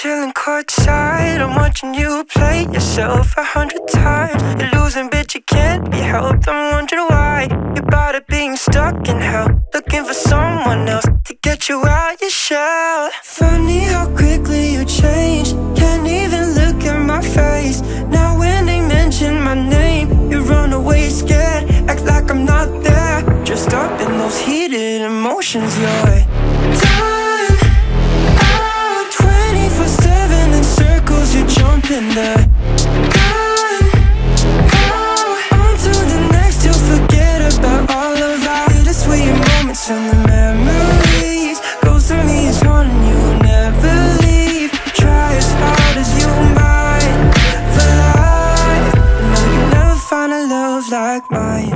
Chilling courtside, I'm watching you play yourself a hundred times. You're losing, bitch, you can't be helped. I'm wondering why you're about being stuck in hell, looking for someone else to get you out your shell. Funny how quickly you change, can't even look at my face. Now when they mention my name, you run away scared, act like I'm not there. Just up in those heated emotions, you're done. A love like mine.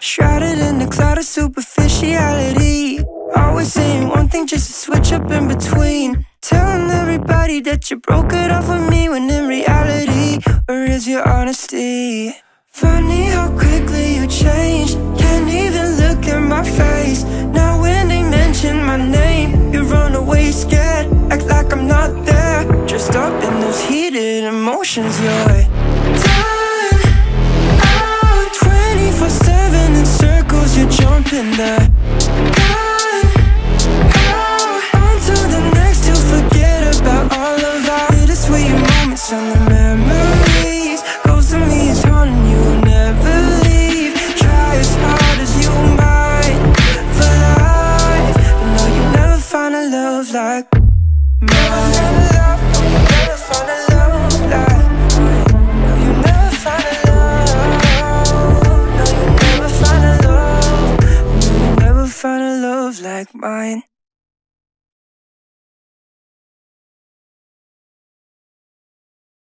Shrouded in a cloud of superficiality Always saying one thing just to switch up in between. Telling everybody that you broke it off with me When in reality, where is your honesty? Funny how quickly you change. Can't even look at my face. Now when they mention my name You run away scared, act like I'm not there. Just up in those heated emotions You're done out 24-7 in circles You're jumping there like a love, never fallen. You never find a love. No, you never find a love never find a love like mine